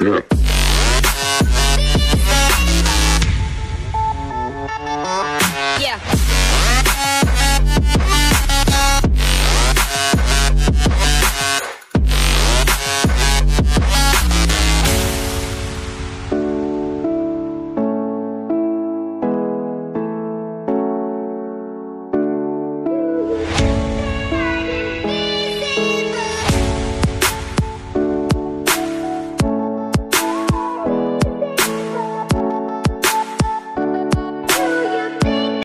Yeah.